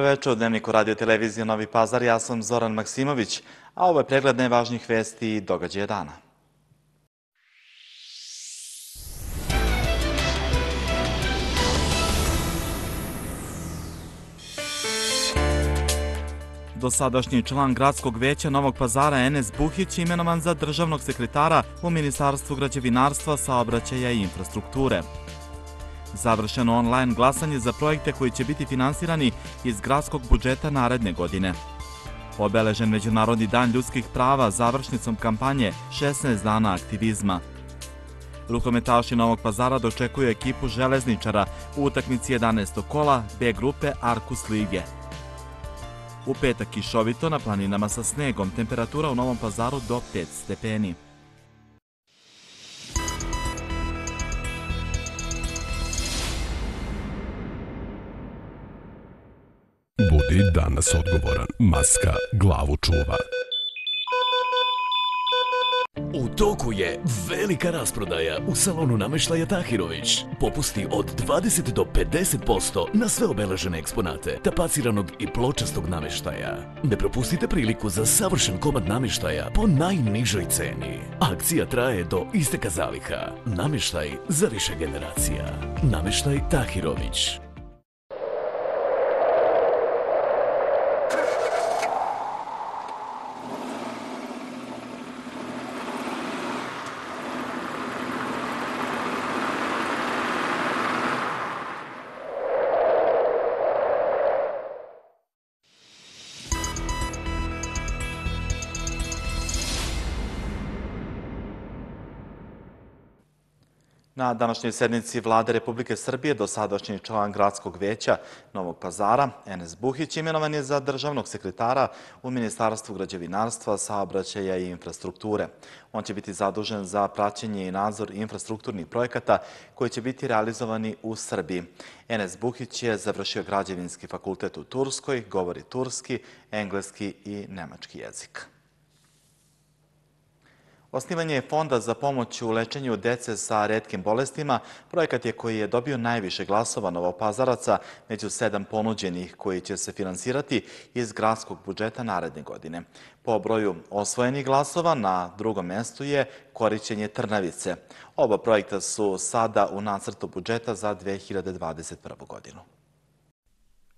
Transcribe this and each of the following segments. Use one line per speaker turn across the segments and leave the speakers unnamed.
Dobroveče u Dnevniku radio televizije Novi Pazar. Ja sam Zoran Maksimović, a ovo je pregled najvažnijih vesti i događaja dana. Dosadašnji član gradskog veća Novog pazara Enes Buhić imenovan za državnog sekretara u Ministarstvu građevinarstva, saobraćaja i infrastrukture. Završeno online glasanje za projekte koji će biti finansirani iz gradskog budžeta naredne godine. Obeležen Međunarodni dan ljudskih prava završnicom kampanje 16 dana aktivizma. Rukometaši Novog pazara dočekuju ekipu železničara u utakmici 11. kola B grupe Arkus Lige. U petak kišovito na planinama sa snegom, temperatura u Novom pazaru do 5 stepeni.
Budi danas odgovoran. Maska glavu čuva.
U toku je velika rasprodaja u salonu nameštaja Tahirović. Popusti od 20 do 50% na sve obeležene eksponate, tapaciranog i pločastog nameštaja. Ne propustite priliku za savršen komad nameštaja po najnižoj ceni. Akcija traje do isteka zaliha. Nameštaj za više generacija. Nameštaj Tahirović.
Na današnjoj sednici vlade Republike Srbije dosadašnji član gradskog veća Novog pazara, Enes Buhić, imenovan je za državnog sekretara u Ministarstvu građevinarstva, saobraćaja i infrastrukture. On će biti zadužen za praćenje i nadzor infrastrukturnih projekata koji će biti realizovani u Srbiji. Enes Buhić je završio građevinski fakultet u Turskoj, govori turski, engleski i nemački jezik. Osnivanje Fonda za pomoć u lečenju dece sa redkim bolestima projekat je koji je dobio najviše glasova novopazaraca među sedam ponuđenih koji će se finansirati iz gradskog budžeta naredne godine. Po broju osvojenih glasova na drugom mjestu je korićenje Trnavice. Oba projekta su sada u nacrtu budžeta za 2021. godinu.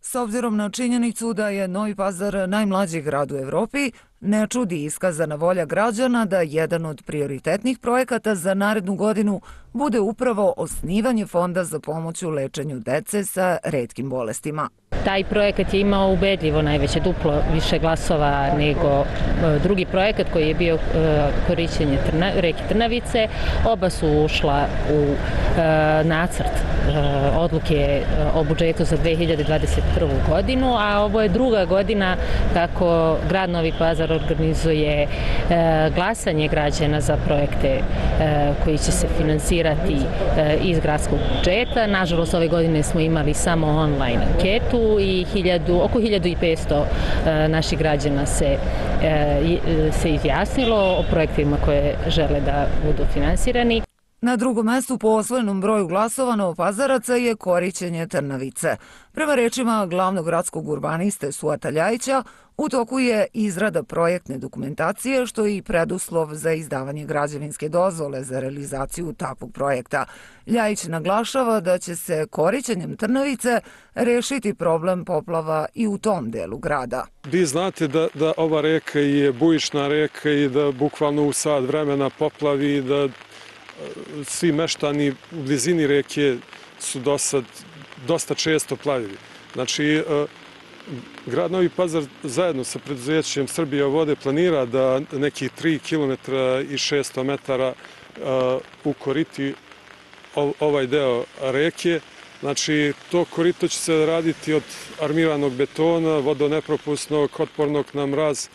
S obzirom na činjenicu da je Novi Pazar najmlađi grad u Evropi, ne čudi iskazana volja građana da jedan od prioritetnih projekata za narednu godinu bude upravo osnivanje fonda za pomoć u lečenju dece sa redkim bolestima.
Taj projekat je imao ubedljivo najveće duplo više glasova nego e, drugi projekat koji je bio e, korišćenje reke Trnavice. Oba su ušla u e, nacrt e, odluke o budžetu za 2021. godinu, a ovo je druga godina kako grad Novi Pazar organizuje glasanje građana za projekte koji će se finansirati iz gradskog budžeta. Nažalost, ove godine smo imali samo online anketu i hiljadu, oko 1500 e, naših građana se, e, e, se izjasnilo o projektima koje žele da budu finansirani.
Na drugom mestu po osvojenom broju glasova Novopazaraca je korićenje Trnavice. Prema rečima glavnog gradskog urbaniste Suata Ljajića, u toku je izrada projektne dokumentacije, što je i preduslov za izdavanje građevinske dozvole za realizaciju takvog projekta. Ljajić naglašava da će se korićenjem Trnavice rešiti problem poplava i u tom delu grada.
Vi znate da, da ova reka je bujična reka i da bukvalno u sad vremena poplavi i da svi meštani u blizini reke su dosad dosta često plavili. Znači, e, grad Novi Pazar zajedno sa preduzećem Srbija vode planira da neki 3 km i 600 metara e, ukoriti ovaj deo reke. Znači, to korito će se raditi od armiranog betona, vodonepropusnog, otpornog na mraz.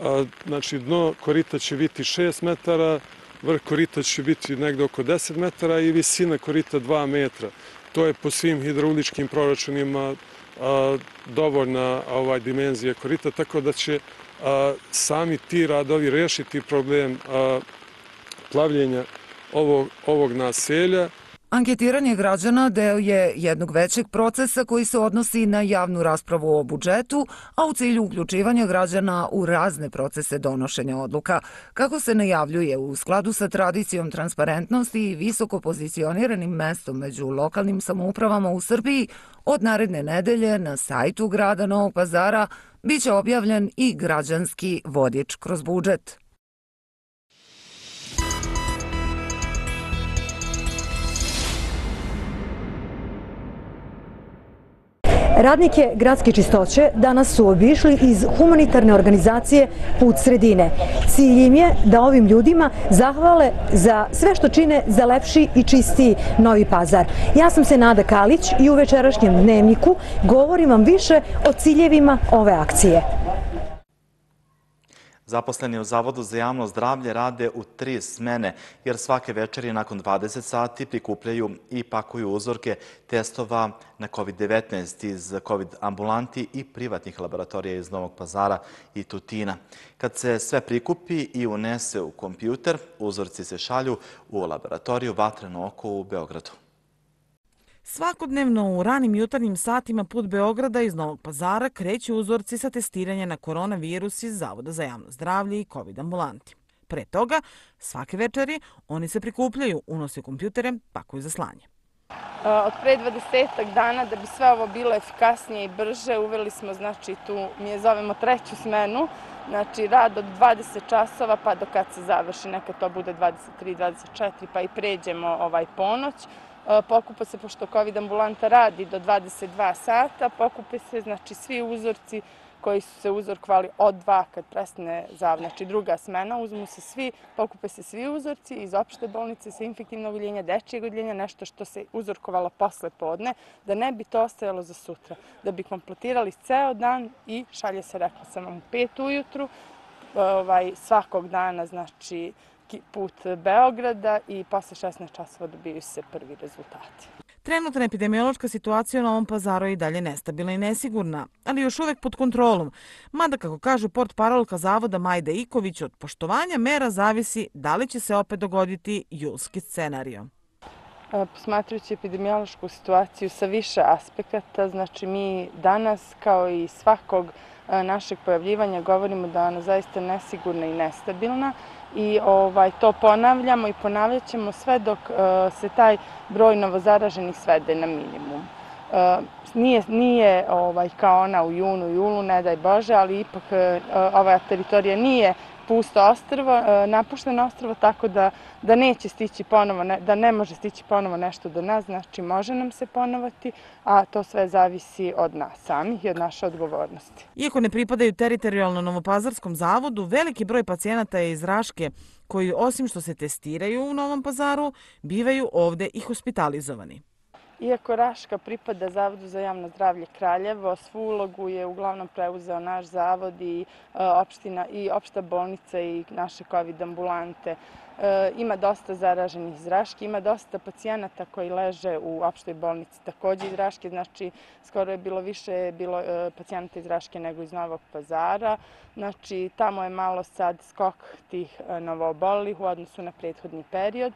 E, znači, dno korita će biti 6 metara, vrh korita će biti negde oko 10 metara i visina korita 2 metra. To je po svim hidrauličkim proračunima dovoljna ovaj dimenzija korita, tako da će sami ti radovi rešiti problem plavljenja ovog naselja.
Anketiranje građana deo je jednog većeg procesa koji se odnosi na javnu raspravu o budžetu, a u cilju uključivanja građana u razne procese donošenja odluka. Kako se najavljuje u skladu sa tradicijom transparentnosti i visoko pozicioniranim mestom među lokalnim samoupravama u Srbiji, od naredne nedelje na sajtu grada Novog pazara biće objavljen i građanski vodič kroz budžet.
Radnike gradske čistoće danas su obišli iz humanitarne organizacije Put sredine. Cilj im je da ovim ljudima zahvale za sve što čine za lepši i čistiji Novi pazar. Ja sam se Nada Kalić i u večerašnjem dnevniku govorim vam više o ciljevima ove akcije.
Zaposleni u Zavodu za javno zdravlje rade u tri smene, jer svake večeri nakon 20 sati prikupljaju i pakuju uzorke testova na COVID-19 iz COVID ambulanti i privatnih laboratorija iz Novog pazara i Tutina. Kad se sve prikupi i unese u kompjuter, uzorci se šalju u laboratoriju Vatreno oko u Beogradu.
Svakodnevno u ranim jutarnjim satima put Beograda iz Novog pazara kreću uzorci sa testiranja na koronavirus iz Zavoda za javno zdravlje i COVID ambulanti. Pre toga, svake večeri, oni se prikupljaju, unose kompjutere, pakuju za slanje.
Od pre 20 dana, da bi sve ovo bilo efikasnije i brže, uveli smo, znači, tu mi je zovemo treću smenu, znači rad od 20 časova pa do kad se završi, neka to bude 23-24 pa i pređemo ovaj ponoć. E, pokupa se, pošto COVID ambulanta radi do 22 sata, pokupe se znači, svi uzorci koji su se uzorkovali od dva kad prestane zav, znači, druga smena, uzmu se svi, pokupe se svi uzorci iz opšte bolnice sa infektivnog odljenja, dečijeg odljenja, nešto što se uzorkovalo posle podne, da ne bi to ostajalo za sutra, da bi kompletirali ceo dan i šalje se, rekla sam vam, u pet ujutru, ovaj, svakog dana, znači, put Beograda i posle 16 časova dobiju se prvi rezultati.
Trenutna epidemiološka situacija u Novom pazaru je i dalje nestabilna i nesigurna, ali još uvek pod kontrolom. Mada, kako kaže port parolka Zavoda Majda Iković, od poštovanja mera zavisi da li će se opet dogoditi julski scenario.
E, posmatrujući epidemiološku situaciju sa više aspekata, znači mi danas kao i svakog e, našeg pojavljivanja govorimo da ona zaista nesigurna i nestabilna i ovaj, to ponavljamo i ponavljat ćemo sve dok e, se taj broj novozaraženih svede na minimum. E, nije nije ovaj, kao ona u junu, julu, ne daj Bože, ali ipak e, ova teritorija nije pusto ostrvo, e, napušteno ostrvo, tako da, da neće stići ponovo, da ne može stići ponovo nešto do nas, znači može nam se ponovati, a to sve zavisi od nas samih i od naše odgovornosti.
Iako ne pripadaju teritorijalno Novopazarskom zavodu, veliki broj pacijenata je iz Raške, koji osim što se testiraju u Novom pazaru, bivaju ovde i hospitalizovani.
Iako Raška pripada Zavodu za javno zdravlje Kraljevo, svu ulogu je uglavnom preuzeo naš zavod i e, opština i opšta bolnica i naše COVID ambulante. E, ima dosta zaraženih iz Raške, ima dosta pacijenata koji leže u opštoj bolnici također iz Raške, znači skoro je bilo više bilo e, pacijenata iz Raške nego iz Novog pazara. Znači tamo je malo sad skok tih e, novoobolih u odnosu na prethodni period.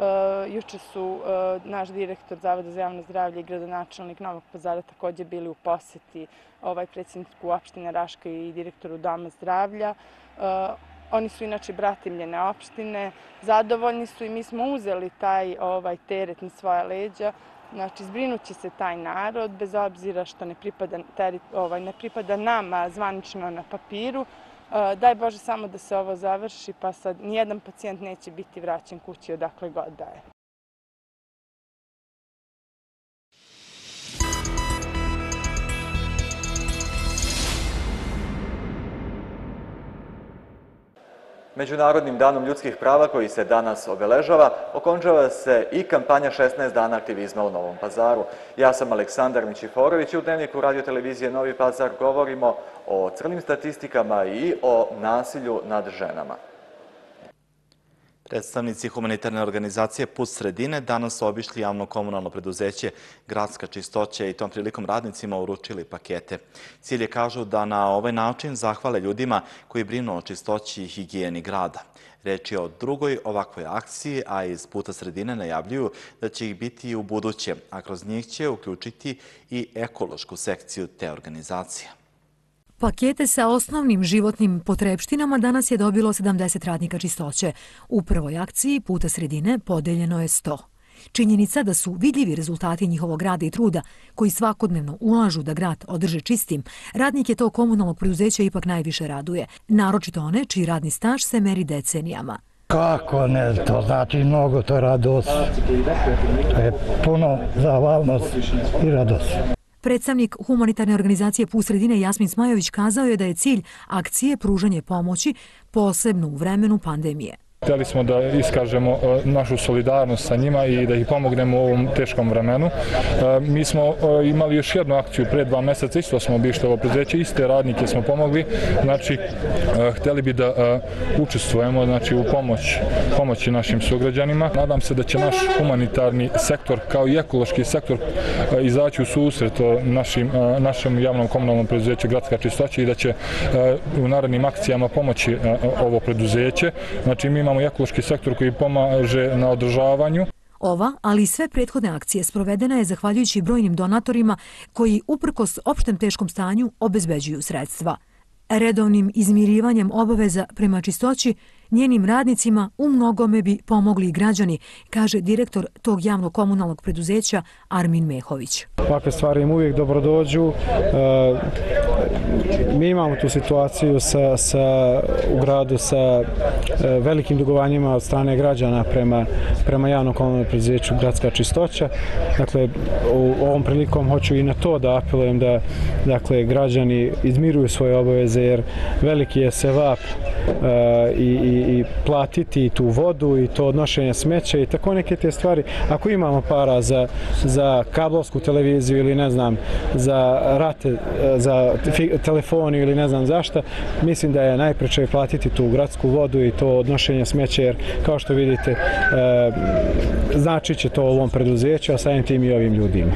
Eh, juče su eh, naš direktor Zavoda za javno zdravlje i gradonačelnik Novog pazara također bili u poseti ovaj predsjedniku opštine Raška i direktoru Doma zdravlja. Eh, oni su inače bratimljene opštine, zadovoljni su i mi smo uzeli taj ovaj teret na svoja leđa. Znači, zbrinući se taj narod, bez obzira što ne pripada, ovaj, ne pripada nama zvanično na papiru, Eh, daj Bože samo da se ovo završi, pa sad nijedan pacijent neće biti vraćen kući odakle god da je.
Međunarodnim danom ljudskih prava koji se danas obeležava, okončava se i kampanja 16 dana aktivizma u Novom pazaru. Ja sam Aleksandar Mićiforović i u dnevniku radio televizije Novi pazar govorimo o crnim statistikama i o nasilju nad ženama. Predstavnici humanitarne organizacije Put sredine danas su obišli javno komunalno preduzeće Gradska čistoća i tom prilikom radnicima uručili pakete. Cilje kažu da na ovaj način zahvale ljudima koji brinu o čistoći i higijeni grada. Reč je o drugoj ovakvoj akciji, a iz Puta sredine najavljuju da će ih biti i u buduće, a kroz njih će uključiti i ekološku sekciju te organizacije.
Pakete sa osnovnim životnim potrebštinama danas je dobilo 70 radnika čistoće. U prvoj akciji puta sredine podeljeno je 100. Činjenica da su vidljivi rezultati njihovog rada i truda, koji svakodnevno ulažu da grad održe čistim, radnike to komunalnog preduzeća ipak najviše raduje. Naročito one čiji radni staž se meri decenijama.
Kako ne, to znači mnogo, to je radost. To je puno zahvalnost i radost.
Predstavnik humanitarne organizacije Pusredine Jasmin Smajović kazao je da je cilj akcije pružanje pomoći posebno u vremenu pandemije.
Htjeli smo da iskažemo e, našu solidarnost sa njima i da ih pomognemo u ovom teškom vremenu. E, mi smo e, imali još jednu akciju pred dva mjeseca, isto smo obišli ovo prezeće, iste radnike smo pomogli. Znači, htjeli bi da učestvujemo znači, u pomoć, pomoći našim sugrađanima. Nadam se da će naš humanitarni sektor, kao i ekološki sektor, izaći u susret našim, našem javnom komunalnom preduzeću Gradska čistoća i da će u narednim akcijama pomoći ovo preduzeće. Znači, mi imamo ekološki sektor koji pomaže na održavanju.
Ova, ali i sve prethodne akcije sprovedena je zahvaljujući brojnim donatorima koji uprkos opštem teškom stanju obezbeđuju sredstva. Redovnim izmirivanjem obaveza prema čistoći njenim radnicima u mnogome bi pomogli i građani, kaže direktor tog javno-komunalnog preduzeća Armin Mehović.
Ovakve stvari im uvijek dobro dođu. E, mi imamo tu situaciju sa, sa, u gradu sa e, velikim dugovanjima od strane građana prema, prema javno-komunalnom preduzeću Gradska čistoća. Dakle, u ovom prilikom hoću i na to da apelujem da dakle, građani izmiruju svoje obaveze jer veliki je sevap e, i, i i platiti tu vodu i to odnošenje smeća i tako neke te stvari. Ako imamo para za, za kablovsku televiziju ili ne znam, za rate, za telefoniju ili ne znam zašta, mislim da je najpreče platiti tu gradsku vodu i to odnošenje smeća jer kao što vidite e, znači će to ovom preduzeću, a samim tim i ovim ljudima.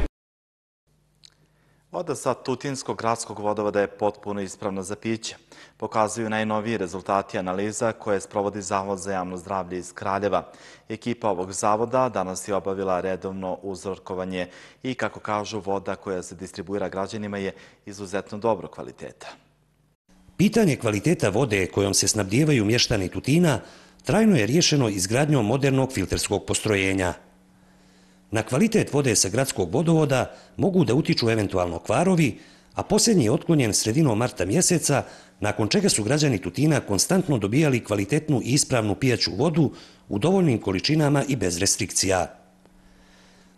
Voda sa Tutinskog gradskog vodovoda je potpuno ispravna za piće. Pokazuju najnoviji rezultati analiza koje sprovodi Zavod za javno zdravlje iz Kraljeva. Ekipa ovog zavoda danas je obavila redovno uzorkovanje i, kako kažu, voda koja se distribuira građanima je izuzetno dobro kvaliteta.
Pitanje kvaliteta vode kojom se snabdijevaju mještani Tutina trajno je riješeno izgradnjom modernog filterskog postrojenja. Na kvalitet vode sa gradskog vodovoda mogu da utiču eventualno kvarovi, a posljednji je otklonjen sredinom marta mjeseca, nakon čega su građani Tutina konstantno dobijali kvalitetnu i ispravnu pijaću vodu u dovoljnim količinama i bez restrikcija.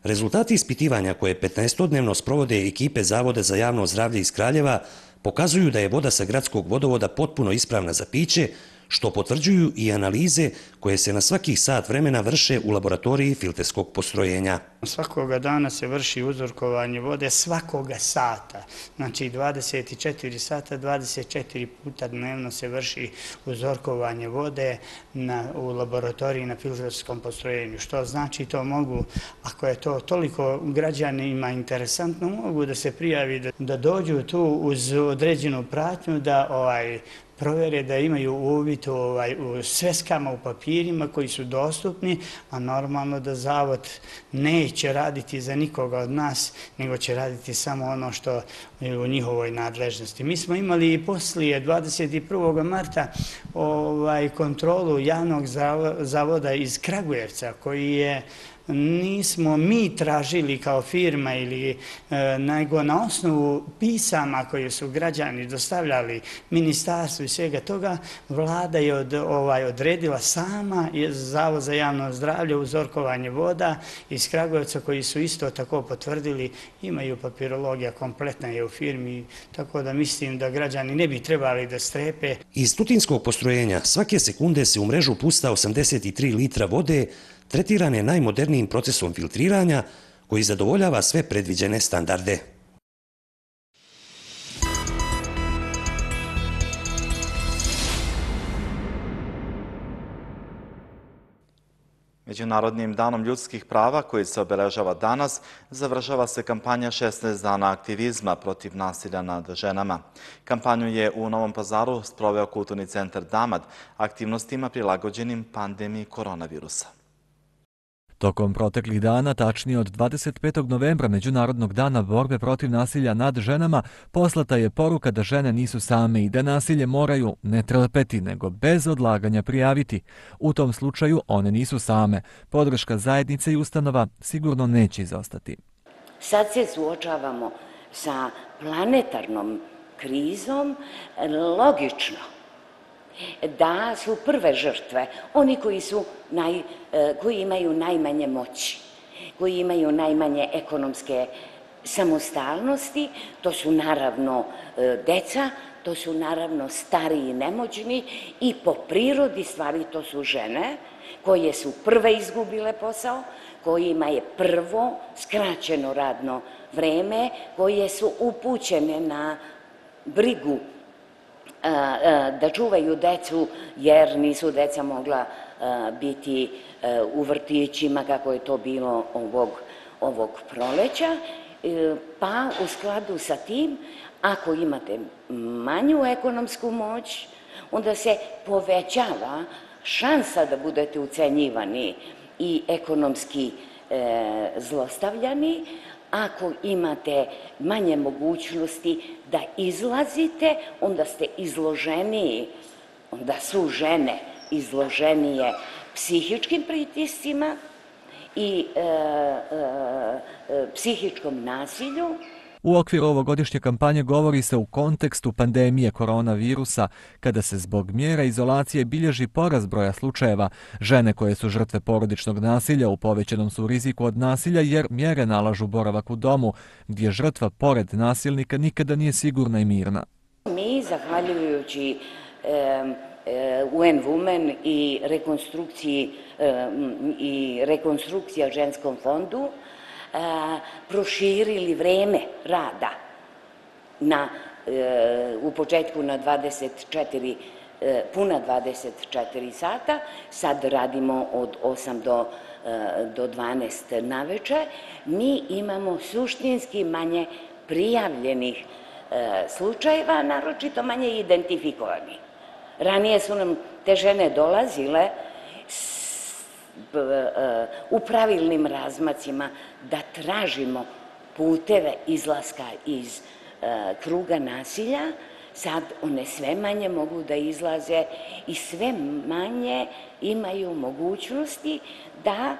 Rezultati ispitivanja koje 15-dnevno sprovode ekipe Zavoda za javno zdravlje iz Kraljeva pokazuju da je voda sa gradskog vodovoda potpuno ispravna za piće, što potvrđuju i analize koje se na svakih sat vremena vrše u laboratoriji filterskog postrojenja.
Svakoga dana se vrši uzorkovanje vode svakoga sata. Znači 24 sata, 24 puta dnevno se vrši uzorkovanje vode na, u laboratoriji na filterskom postrojenju. Što znači to mogu, ako je to toliko građanima interesantno, mogu da se prijavi da, da dođu tu uz određenu pratnju da ovaj provere da imaju uvid ovaj, u sveskama, u papirima koji su dostupni, a normalno da zavod neće raditi za nikoga od nas, nego će raditi samo ono što je u njihovoj nadležnosti. Mi smo imali i poslije 21. marta ovaj, kontrolu javnog zavoda iz Kragujevca, koji je nismo mi tražili kao firma ili e, nego na osnovu pisama koje su građani dostavljali ministarstvu i svega toga, vlada je od, ovaj, odredila sama je Zavod za javno zdravlje, uzorkovanje voda iz Kragujevca koji su isto tako potvrdili, imaju papirologija kompletna je u firmi, tako da mislim da građani ne bi trebali da strepe.
Iz tutinskog postrojenja svake sekunde se u mrežu pusta 83 litra vode, tretiran je najmodernijim procesom filtriranja koji zadovoljava sve predviđene standarde.
Međunarodnim danom ljudskih prava koji se obeležava danas, završava se kampanja 16 dana aktivizma protiv nasilja nad ženama. Kampanju je u Novom pazaru sproveo Kulturni centar Damad aktivnostima prilagođenim pandemiji koronavirusa.
Tokom proteklih dana, tačnije od 25. novembra Međunarodnog dana borbe protiv nasilja nad ženama, poslata je poruka da žene nisu same i da nasilje moraju ne trpeti, nego bez odlaganja prijaviti. U tom slučaju one nisu same. Podrška zajednice i ustanova sigurno neće izostati.
Sad se suočavamo sa planetarnom krizom, logično da su prve žrtve oni koji, su naj, e, koji imaju najmanje moći, koji imaju najmanje ekonomske samostalnosti, to su naravno e, deca, to su naravno stariji i nemoćni i po prirodi stvari to su žene koje su prve izgubile posao, kojima je prvo skraćeno radno vreme, koje su upućene na brigu da čuvaju decu jer nisu deca mogla biti e, u vrtićima kako je to bilo ovog, ovog proleća. E, pa u skladu sa tim, ako imate manju ekonomsku moć, onda se povećava šansa da budete ucenjivani i ekonomski e, zlostavljani, ako imate manje mogućnosti da izlazite, onda ste izloženiji, onda su žene izloženije psihičkim pritiscima i e, e, e psihičkom nasilju,
U okviru ovogodišnje kampanje govori se u kontekstu pandemije koronavirusa, kada se zbog mjera izolacije bilježi poraz broja slučajeva. Žene koje su žrtve porodičnog nasilja u povećenom su riziku od nasilja jer mjere nalažu boravak u domu, gdje žrtva pored nasilnika nikada nije sigurna i mirna.
Mi, zahvaljujući e, UN Women i rekonstrukciji i rekonstrukcija ženskom fondu, E, proširili vreme rada na, e, u početku na 24 e, puna 24 sata, sad radimo od 8 do, do 12 na večer, mi imamo suštinski manje prijavljenih slučajeva, naročito manje identifikovani. Ranije su nam te žene dolazile E, u pravilnim razmacima da tražimo puteve izlaska iz e, kruga nasilja, sad one sve manje mogu da izlaze i sve manje imaju mogućnosti da,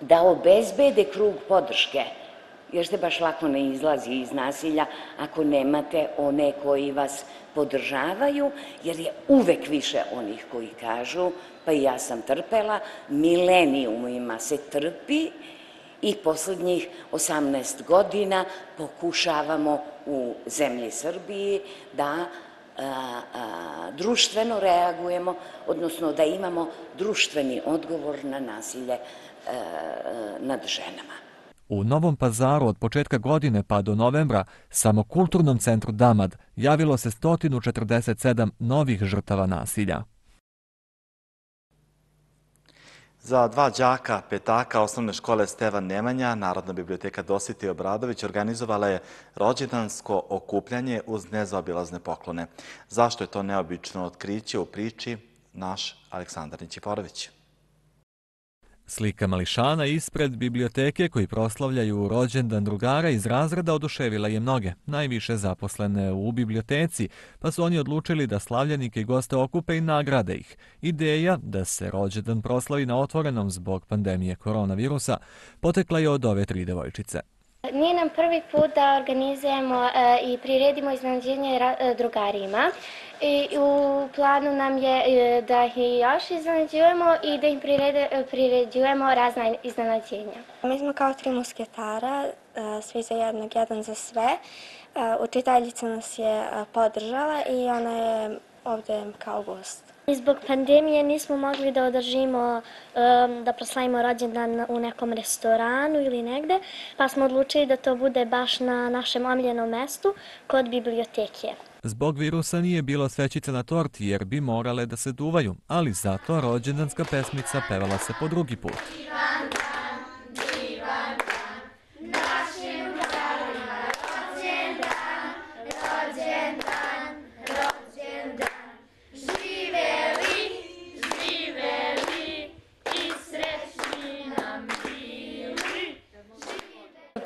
da obezbede krug podrške. Jer se baš lako ne izlazi iz nasilja ako nemate one koji vas podržavaju, jer je uvek više onih koji kažu, pa i ja sam trpela, milenijumima se trpi i poslednjih 18 godina pokušavamo u zemlji Srbiji da a, a, društveno reagujemo, odnosno da imamo društveni odgovor na nasilje a, nad ženama.
U Novom pazaru od početka godine pa do novembra samo kulturnom centru Damad javilo se 147 novih žrtava nasilja.
Za dva džaka petaka osnovne škole Stevan Nemanja, Narodna biblioteka Dositi Obradović organizovala je rođendansko okupljanje uz nezaobilazne poklone. Zašto je to neobično otkriće u priči naš Aleksandar Nićiporović?
Slika mališana ispred biblioteke koji proslavljaju rođendan drugara iz razreda oduševila je mnoge, najviše zaposlene u biblioteci, pa su oni odlučili da slavljenike i goste okupe i nagrade ih. Ideja da se rođendan proslavi na otvorenom zbog pandemije koronavirusa potekla je od ove tri devojčice.
Nije nam prvi put da organizujemo e, i priredimo iznenađenje e, drugarima. I u planu nam je e, da ih još iznenađujemo i da im priređujemo razna iznenađenja.
Mi smo kao tri musketara, svi za jednog, jedan za sve. Učiteljica nas je podržala i ona je ovde kao gost.
Zbog pandemije nismo mogli da održimo, da proslavimo rođendan u nekom restoranu ili negde, pa smo odlučili da to bude baš na našem omiljenom mestu kod biblioteke.
Zbog virusa nije bilo svećice na torti jer bi morale da se duvaju, ali zato rođendanska pesmica pevala se po drugi put.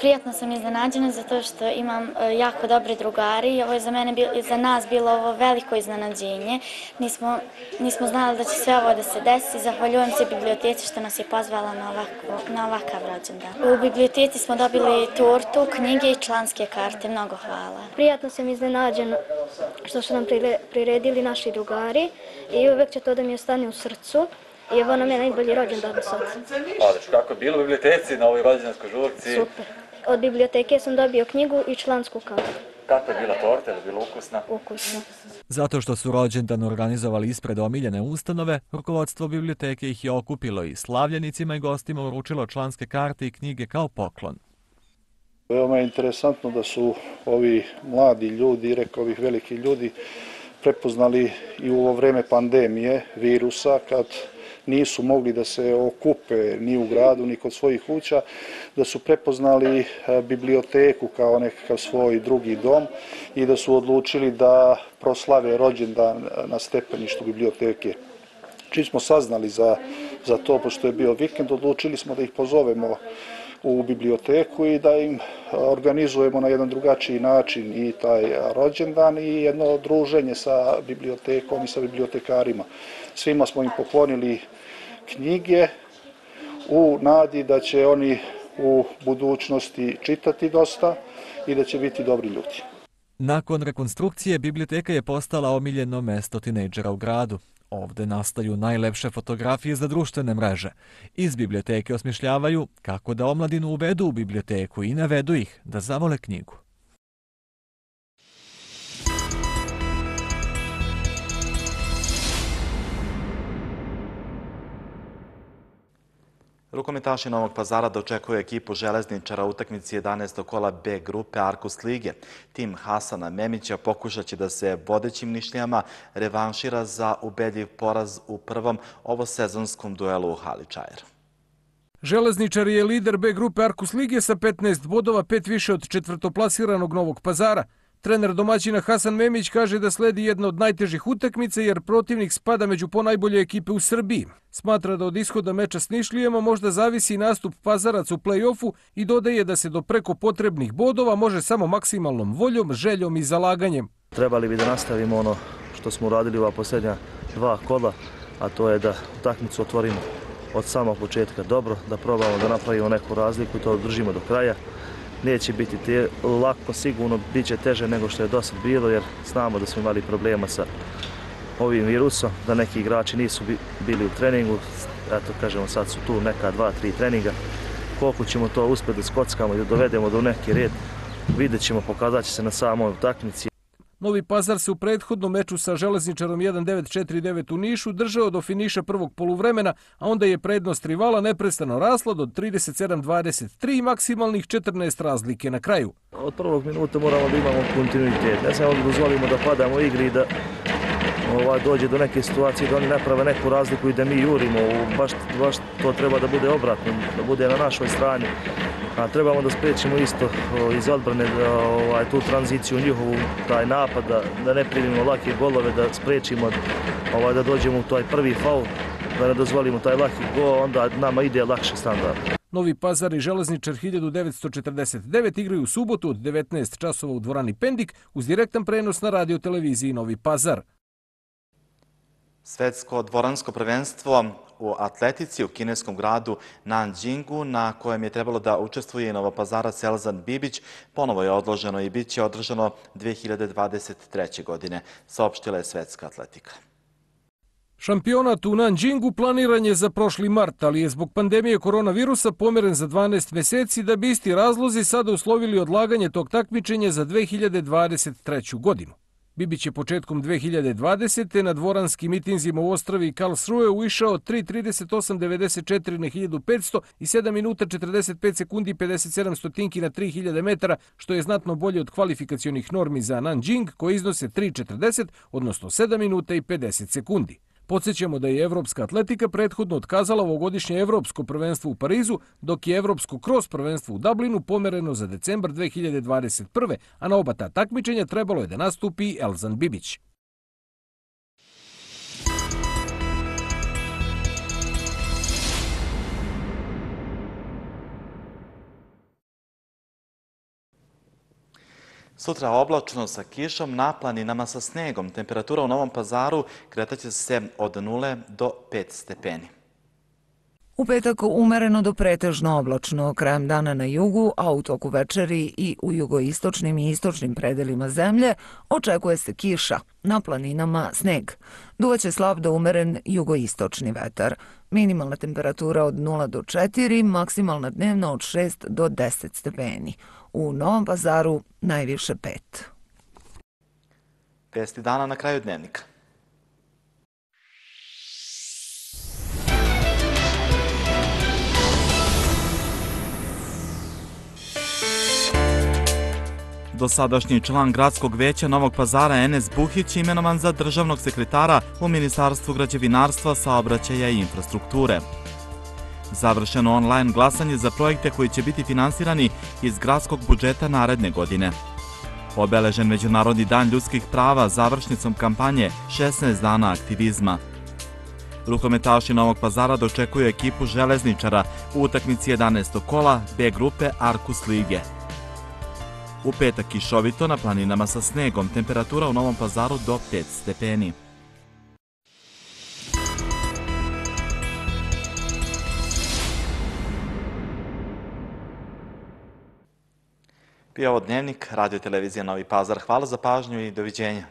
Prijatno sam iznenađena zato što imam e, jako dobri drugari i ovo je za mene za nas bilo ovo veliko iznenađenje. Nismo, nismo znali da će sve ovo da se desi. Zahvaljujem se biblioteci što nas je pozvala na, ovako, na ovakav rođendan. U biblioteci smo dobili tortu, knjige i članske karte. Mnogo hvala.
Prijatno sam iznenađena što su nam priredili naši drugari i uvek će to da mi ostane u srcu. I ovo nam je najbolji rođendan sad.
Odeš, kako je bilo u biblioteci na ovoj rođendanskoj žurci?
Super. Od biblioteke sam dobio knjigu i člansku kartu.
Kako je bila torta? Je bila ukusna?
Ukusna.
Zato što su rođendan organizovali ispred omiljene ustanove, rukovodstvo biblioteke ih je okupilo i slavljenicima i gostima uručilo članske karte i knjige kao poklon.
Veoma je interesantno da su ovi mladi ljudi, rekao ovih veliki ljudi, prepoznali i u ovo vreme pandemije virusa, kad nisu mogli da se okupe ni u gradu, ni kod svojih kuća, da su prepoznali eh, biblioteku kao nekakav svoj drugi dom i da su odlučili da proslave rođendan eh, na stepeništu biblioteke. Čim smo saznali za, za to, pošto je bio vikend, odlučili smo da ih pozovemo u biblioteku i da im organizujemo na jedan drugačiji način i taj rođendan i jedno druženje sa bibliotekom i sa bibliotekarima. Svima smo im poklonili knjige u nadi da će oni u budućnosti čitati dosta i da će biti dobri ljudi.
Nakon rekonstrukcije, biblioteka je postala omiljeno mesto tinejdžera u gradu. Ovde nastaju najlepše fotografije za društvene mreže. Iz biblioteke osmišljavaju kako da omladinu uvedu u biblioteku i navedu ih da zavole knjigu.
Rukometaši Novog pazara dočekuje ekipu železničara u utakmici 11. kola B grupe Arkus Lige. Tim Hasana Memića pokušaće da se vodećim nišljama revanšira za ubedljiv poraz u prvom ovosezonskom duelu u Haličajer.
Železničar je lider B grupe Arkus Lige sa 15 bodova, pet više od četvrtoplasiranog Novog pazara. Trener domaćina Hasan Memić kaže da sledi jedna od najtežih utakmice jer protivnik spada među ponajbolje ekipe u Srbiji. Smatra da od ishoda meča s Nišlijama možda zavisi nastup Pazarac u play-offu i dodaje da se do preko potrebnih bodova može samo maksimalnom voljom, željom i zalaganjem.
Trebali bi da nastavimo ono što smo uradili u ova posljednja dva kola, a to je da utakmicu otvorimo od samog početka dobro, da probamo da napravimo neku razliku i to držimo do kraja neće biti te, lako, sigurno bit će teže nego što je do sad bilo, jer znamo da smo imali problema sa ovim virusom, da neki igrači nisu bili u treningu, eto kažemo sad su tu neka dva, tri treninga, koliko ćemo to uspjeti da skockamo i da dovedemo do neki red, vidjet ćemo, pokazat će se na samoj utakmici.
Novi Pazar se u prethodnom meču sa železničarom 1949 u Nišu držao do finiša prvog poluvremena, a onda je prednost rivala neprestano rasla do 37-23 maksimalnih 14 razlike na kraju.
Od prvog minuta moramo da imamo kontinuitet. Ne samo da dozvolimo da padamo u igri i da ovaj, dođe do neke situacije da oni naprave neku razliku i da mi jurimo. Baš, baš to treba da bude obratno, da bude na našoj strani. A trebamo da spriječimo isto iz odbrane da, ovaj, tu tranziciju njihovu, taj napad, da, da ne primimo lake golove, da spriječimo ovaj, da dođemo u taj prvi faul, da ne dozvolimo taj laki gol, onda nama ide lakše standard.
Novi Pazar i Železničar 1949 igraju u subotu od 19 časova u dvorani Pendik uz direktan prenos na radio televiziji Novi Pazar.
Svetsko dvoransko prvenstvo u atletici u kineskom gradu Nanjingu, na kojem je trebalo da učestvuje i novopazara Selzan Bibić, ponovo je odloženo i bit će održano 2023. godine, saopštila je Svetska atletika.
Šampionat u Nanjingu planiran je za prošli mart, ali je zbog pandemije koronavirusa pomeren za 12 meseci da bi isti razlozi sada uslovili odlaganje tog takmičenja za 2023. godinu. Bibić je početkom 2020. na dvoranskim mitinzima u Ostrovi Karlsruhe uišao 3.38.94 na 1500 i 7 minuta 45 sekundi i 57 stotinki na 3000 metara, što je znatno bolje od kvalifikacijonih normi za Nanjing, koje iznose 3.40, odnosno 7 minuta i 50 sekundi. Podsjećamo da je Evropska atletika prethodno otkazala ovogodišnje Evropsko prvenstvo u Parizu, dok je Evropsko kros prvenstvo u Dublinu pomereno za decembar 2021. a na oba ta takmičenja trebalo je da nastupi Elzan Bibić.
Sutra oblačno sa kišom, na planinama sa snegom. Temperatura u Novom pazaru kretaće se od 0 do 5 stepeni.
U petak umereno do pretežno oblačno krajem dana na jugu, a u toku večeri i u jugoistočnim i istočnim predelima zemlje očekuje se kiša, na planinama sneg. Duvaće slab do umeren jugoistočni vetar. Minimalna temperatura od 0 do 4, maksimalna dnevna od 6 do 10 stepeni. U Novom pazaru najviše 5.
Vesti dana na kraju dnevnika. Dosadašnji član gradskog veća Novog pazara Enes Buhić imenovan za državnog sekretara u Ministarstvu građevinarstva, saobraćaja i infrastrukture. Završeno online glasanje za projekte koji će biti finansirani iz gradskog budžeta naredne godine. Obeležen Međunarodni dan ljudskih prava završnicom kampanje 16 dana aktivizma. Rukometaši Novog pazara dočekuju ekipu železničara u utakmici 11. kola B grupe Arkus Lige. U petak kišovito na planinama sa snegom, temperatura u Novom pazaru do 5 stepeni. Bio ovo dnevnik, radio televizija Novi Pazar. Hvala za pažnju i doviđenja.